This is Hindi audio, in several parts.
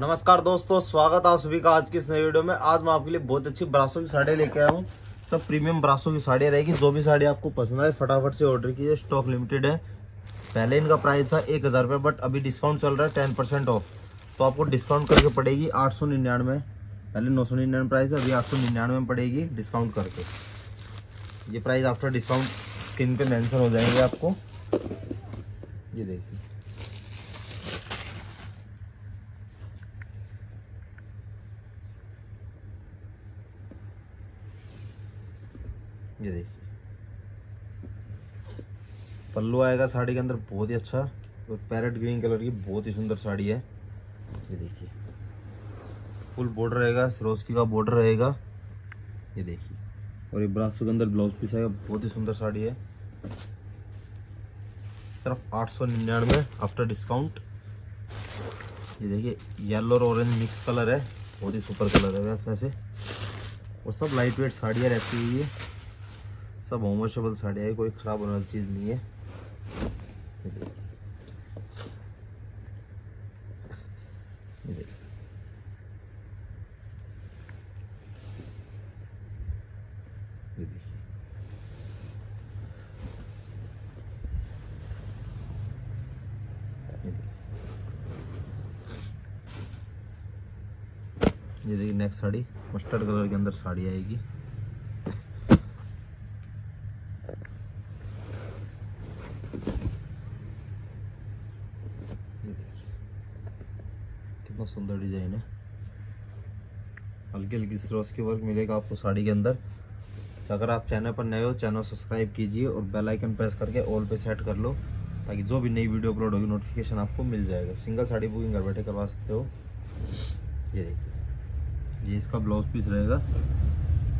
नमस्कार दोस्तों, स्वागत है आप सभी का आज की इस नई वीडियो में। आज मैं आपके लिए बहुत अच्छी ब्रासों की साड़ी लेके आया हूँ। सब प्रीमियम ब्रासों की साड़ियाँ रहेगी, जो भी साड़ी आपको पसंद आए, फटाफट से ऑर्डर कीजिए। स्टॉक लिमिटेड है। पहले इनका प्राइस था एक हज़ार रुपये बट अभी डिस्काउंट चल रहा है टेन परसेंट ऑफ़ तो आपको डिस्काउंट करके पड़ेगी आठ सौ निन्यानवे। पहले नौ सौ निन्यानवे प्राइस है, अभी आठ सौ निन्यानवे में पड़ेगी डिस्काउंट करके। ये प्राइस आफ्टर डिस्काउंट स्क्रीन पे मेंशन हो जाएँगे आपको। ये देखिए। ये देखिए। पल्लू आएगा साड़ी के अंदर, बहुत ही अच्छा। और पैरेट ग्रीन कलर की बहुत ही सुंदर साड़ी है। ये देखिए। फुल बॉर्डर रहेगा, सरोस्की का बॉर्डर रहेगा। ये देखिए। और ये ब्रासो के अंदर ब्लाउज पीस आएगा, बहुत ही सुंदर साड़ी है। सिर्फ़ आठ सौ निन्यानवे आफ्टर डिस्काउंट ये देखिए येलो और ऑरेंज मिक्स कलर है। बहुत ही सुपर कलर है वैसे। वैसे और सब लाइट वेट साड़ियाँ रहती है ये। सब होमोशेबल साड़ियाँ है, कोई ख़राब होने वाली चीज़ नहीं है। ये देखिए नेक्स्ट साड़ी मस्टर्ड कलर के अंदर साड़ी आएगी ये देखिए कितना सुंदर डिज़ाइन है। हल्की हल्की सरोस की वर्क मिलेगा आपको साड़ी के अंदर। तो अगर आप चैनल पर नए हो, चैनल सब्सक्राइब कीजिए और बेल आइकन प्रेस करके ऑल पे सेट कर लो, ताकि जो भी नई वीडियो अपलोड होगी नोटिफिकेशन आपको मिल जाएगा। सिंगल साड़ी बुकिंग घर बैठे करवा सकते हो। ये देखिए, ये इसका ब्लाउज पीस रहेगा।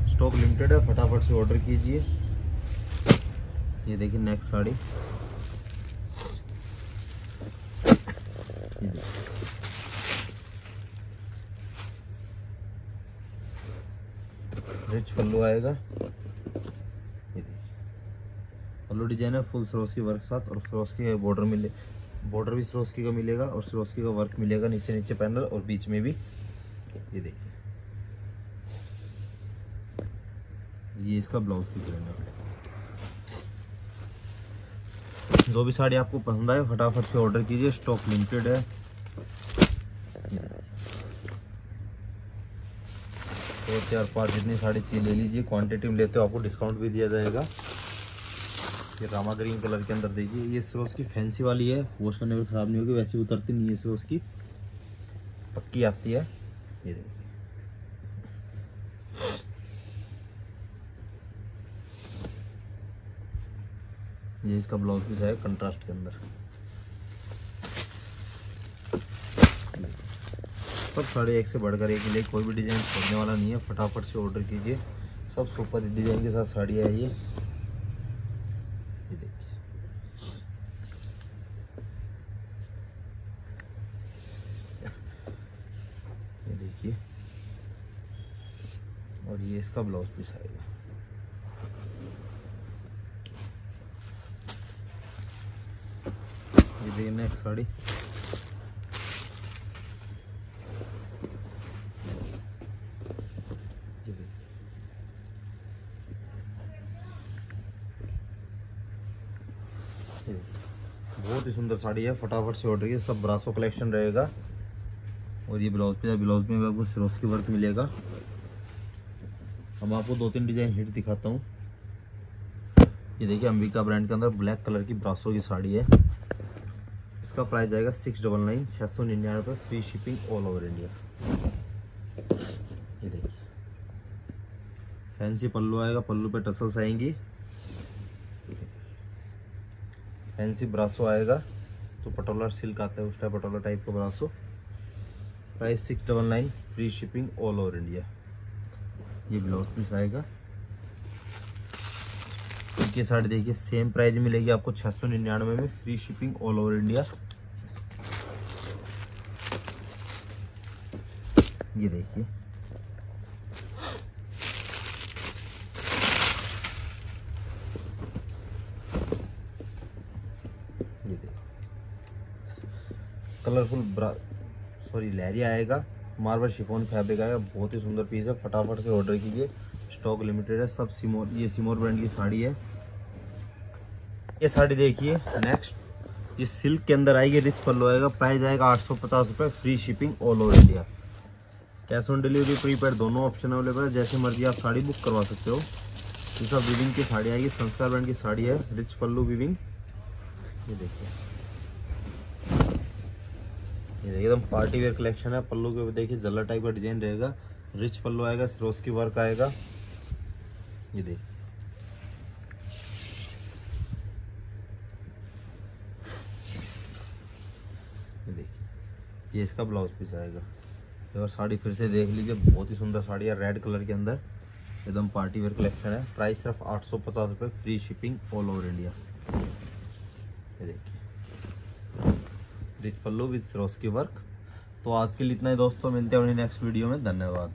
स्टॉक लिमिटेड है, फटाफट से ऑर्डर कीजिए। ये देखिए नेक्स्ट साड़ी ये देखिए रिच पल्लू आएगा। पल्लू डिज़ाइन है फुल सरोस्की वर्क साथ और सरोस्की का बॉर्डर मिले बॉर्डर भी सरोस्की का मिलेगा और सरोस्की का वर्क मिलेगा नीचे नीचे पैनल और बीच में भी। ये देखिए। ये इसका ब्लाउज पीस रहेगा जो भी साड़ी आपको पसंद आए, फटाफट से ऑर्डर कीजिए। स्टॉक लिमिटेड है। दो, चार, पाँच जितनी साड़ी चीज़ ले लीजिए। क्वांटिटी में लेते हो, आपको डिस्काउंट भी दिया जाएगा। ये रामा ग्रीन कलर के अंदर देखिए, ये सरोस की फैंसी वाली है। वॉश करने में खराब नहीं होगी, वैसे उतरती नहीं है सरोस की। पक्की आती है। ये देखिए। ये इसका ब्लाउज पीस है कंट्रास्ट के अंदर। सब साढ़े एक से बढ़कर एक मिले कोई भी डिज़ाइन छोड़ने वाला नहीं है। फटाफट से ऑर्डर कीजिए। सब सुपर डिज़ाइन के साथ साड़ी है ये देखिए। देखिए। और ये इसका ब्लाउज पीस आएगा। ये देखिए नेक्स्ट साड़ी ये देखिए ये देखिए। बहुत ही सुंदर साड़ी है, फटाफट से ऑर्डर कीजिए, सब ब्रासो कलेक्शन रहेगा। और ये ब्लाउज पे ब्लाउज में आपको सिरोस की वर्क मिलेगा। हम आपको दो तीन डिज़ाइन हिट दिखाता हूँ। ये देखिए, अंबिका ब्रांड के अंदर ब्लैक कलर की ब्रासो की साड़ी है। इसका प्राइस आएगा सिक्स डबल नाइन छः सौ निन्यानवे free shipping all over India ये देखिए। फैंसी पल्लू आएगा, पल्लू पे टसल्स आएँगी। फैंसी ब्रासो आएगा तो पटोला सिल्क आता है, उस टाइप पटोला टाइप का ब्रासो price six double nine free shipping all over India ये ब्लाउज पीस आएगा। ये साड़ी देखिए सेम प्राइस मिलेगी आपको छह सौ निन्यानवे में free shipping all over India ये देखिए। ये कलरफुल ब्रा सॉरी लहरिया आएगा। मार्बल शिफोन फैब्रिक आएगा। बहुत ही सुंदर पीस है। फटाफट से ऑर्डर कीजिए। स्टॉक लिमिटेड है। सब सिमोर ये सिमोर ब्रांड की साड़ी है। ये साड़ी देखिए। नेक्स्ट ये सिल्क के अंदर आएगी। रिच पल्लो आएगा। प्राइस आएगा आठ सौ पचास रुपये free shipping all over India cash on delivery prepaid दोनों ऑप्शन अवेलेबल है। जैसे मर्ज़ी आप साड़ी बुक करवा सकते हो। सब विविंग की साड़ी आएगी। संस्कार ब्रांड की साड़ी है। रिच पल्लू विविंग ये देखिए। ये देखिए, एकदम पार्टी वेयर कलेक्शन है। पल्लू के देखिए, जल्ला टाइप का डिज़ाइन रहेगा। रिच पल्लू आएगा सरोस की वर्क आएगा। ये देखिए। ये इसका ब्लाउज पीस आएगा। बार साड़ी फिर से देख लीजिए, बहुत ही सुंदर साड़ी है रेड कलर के अंदर। एकदम पार्टी वेयर कलेक्शन है। प्राइस सिर्फ़ आठ सौ पचास रुपये free shipping all over India देखिए। रिच पल्लू विथ सरोस की वर्क। तो आज के लिए इतना ही दोस्तों, मिलते हैं अपने नेक्स्ट वीडियो में। धन्यवाद।